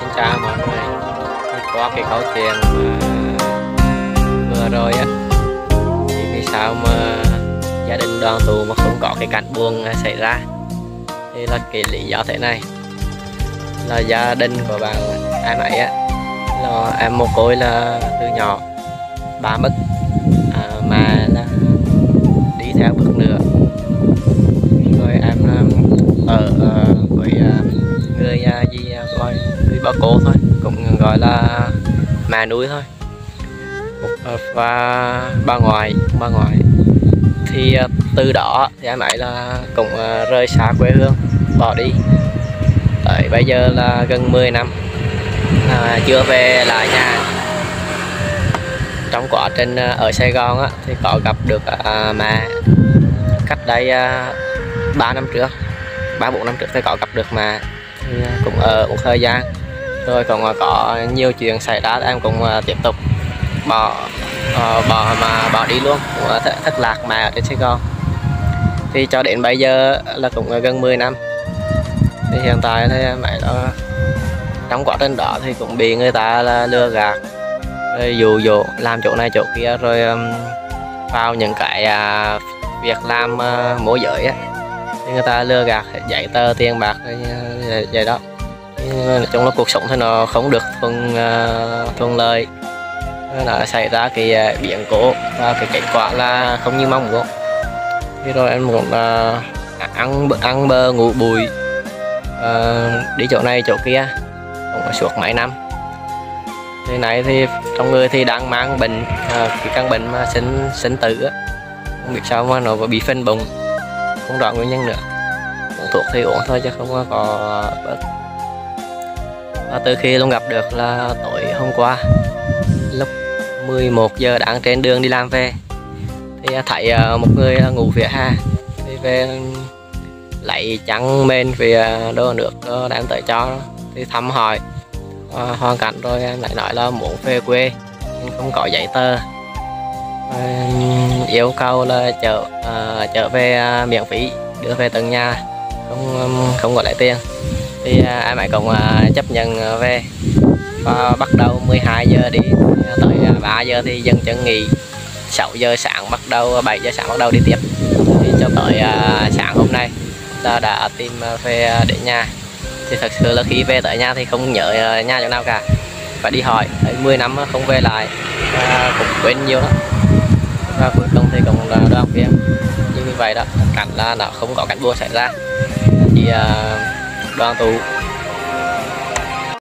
xin chào mọi người. Qua cái câu chuyện mà vừa rồi á. Thì vì sao mà gia đình đoàn tụ mà không có cái cảnh buồn à, xảy ra? Thì là cái lý do thế này. Là gia đình của bạn em ấy á là em một côi là từ nhỏ. Ba mất à, mà là bà cô thôi cũng gọi là mẹ nuôi thôi. Ờ, và bà ngoại bà ngoại thì ờ, từ đó thì em ấy là cũng ờ, rời xa quê hương bỏ đi. Tới bây giờ là gần 10 năm à, chưa về lại nhà. Trong quá trình ở Sài Gòn á, thì có gặp được à, mẹ. Cách đây à, 3 năm trước ba bốn năm trước thì có gặp được mẹ. Thì cũng ở một thời gian rồi còn à, có nhiều chuyện xảy ra em cũng à, tiếp tục bỏ ờ, bỏ mà bỏ đi luôn. Cũng thất, lạc mẹ ở trên Sài Gòn. Thì cho đến bây giờ là cũng gần 10 năm. Thì hiện tại thì mẹ đó trong quá trình đó thì cũng bị người ta là lừa gạt rồi dụ dỗ làm chỗ này chỗ kia rồi um, vào những cái à, việc làm uh, môi giới á. Thì người ta lừa gạt giấy tờ tiền bạc vậy- vậy đó nói chung là cuộc sống thì nó không được thuận à, thuận lợi. Nó xảy ra cái à, biến cố và cái kết quả là không như mong muốn. Thì rồi em muốn là ăn ăn bơ ngủ bụi à, đi chỗ này chỗ kia cũng suốt mấy năm. Thì này thì trong người thì đang mang bệnh à, cái căn bệnh mà sinh sinh tử á. Không biết sao mà nó bị phân bụng. Không rõ nguyên nhân nữa. Uống thuốc thì uống thôi chứ không có bớt và từ khi long gặp được là tối hôm qua lúc 11 giờ đang trên đường đi làm về thì à, thấy à, một người à, ngủ phía ha thì về lấy chăn mền về đồ nước đang đem tới cho thì thăm hỏi à, hoàn cảnh rồi em lại nói là muốn về quê nhưng không có giấy tờ. À, yêu cầu là chở à, chở về miễn phí đưa về tận nhà không không có lấy tiền thì em hãy cùng chấp nhận à, về. Và bắt đầu 12 giờ đi tới à, 3 giờ thì dân chân nghỉ. 6 giờ sáng bắt đầu à, 7 giờ sáng bắt đầu đi tiếp. Thì cho tới sáng hôm nay ta đã tìm về đến nhà. Thì thật sự là khi về tới nhà thì không nhớ nhà chỗ nào cả. Phải đi hỏi 10 năm không về lại và cũng quên nhiều lắm. Và cuối cùng thì cũng là đoàn viên. Như vậy đó cảnh là nó không có cảnh buồn xảy ra. Thì uh, ờ, đoàn tụ